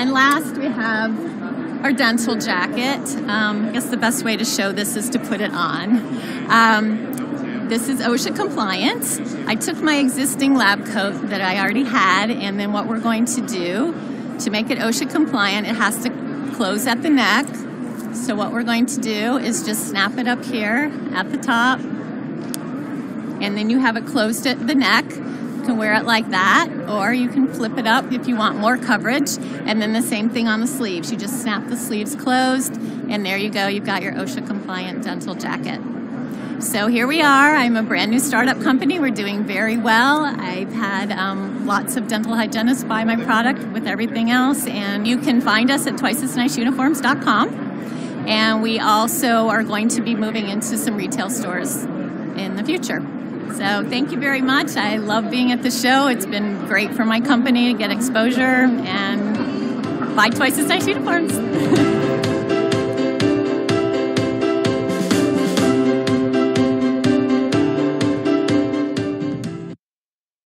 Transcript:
And last we have our dental jacket. Um, I guess the best way to show this is to put it on. Um, this is OSHA compliant. I took my existing lab coat that I already had, and then what we're going to do to make it OSHA compliant, it has to close at the neck. So what we're going to do is just snap it up here at the top, and then you have it closed at the neck. You can wear it like that, or you can flip it up if you want more coverage. And then the same thing on the sleeves. You just snap the sleeves closed, and there you go. You've got your OSHA compliant dental jacket. So here we are. I'm a brand new startup company. We're doing very well. I've had um, lots of dental hygienists buy my product with everything else, and you can find us at twiceasniceuniforms.com. And we also are going to be moving into some retail stores in the future. So thank you very much. I love being at the show. It's been great for my company to get exposure and buy twice as nice uniforms.